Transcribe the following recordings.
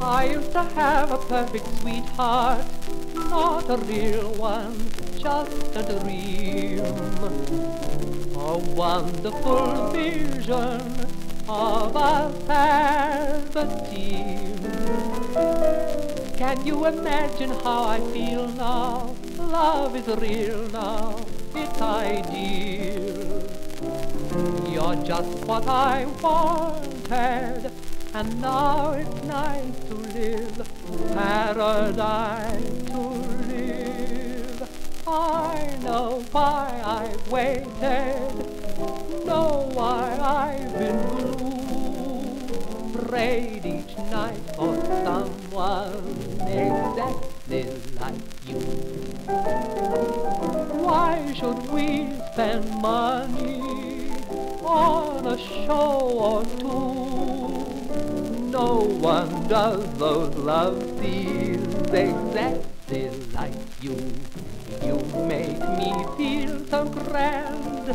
I used to have a perfect sweetheart, not a real one, just a dream. A wonderful vision of a team. Can you imagine how I feel now? Love is real now, it's ideal. You're just what I wanted and now it's nice to live, paradise to live. I know why I've waited, know why I've been blue. Prayed each night for someone exactly like you. Why should we spend money on a show or two? No one does those love scenes exactly like you. You make me feel so grand.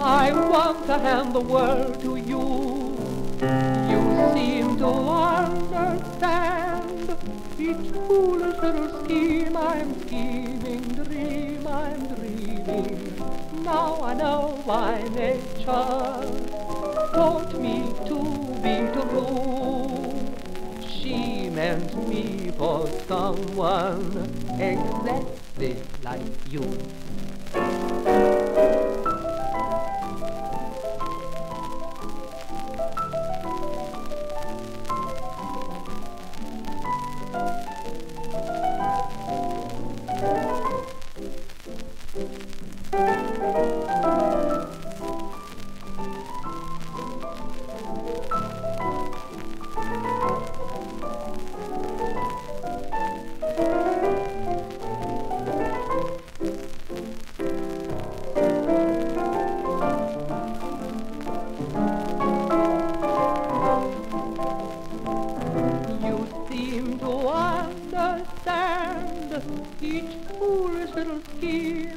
I want to hand the world to you. Seem to understand each foolish little scheme I'm scheming, dream I'm dreaming. Now I know why nature taught me to be true She meant me for someone exactly like you. Each foolish little scheme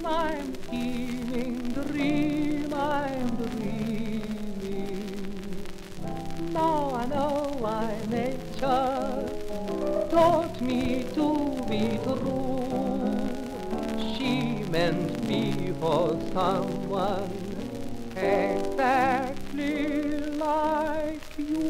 know why nature taught me to be true. She meant me for someone exactly like you.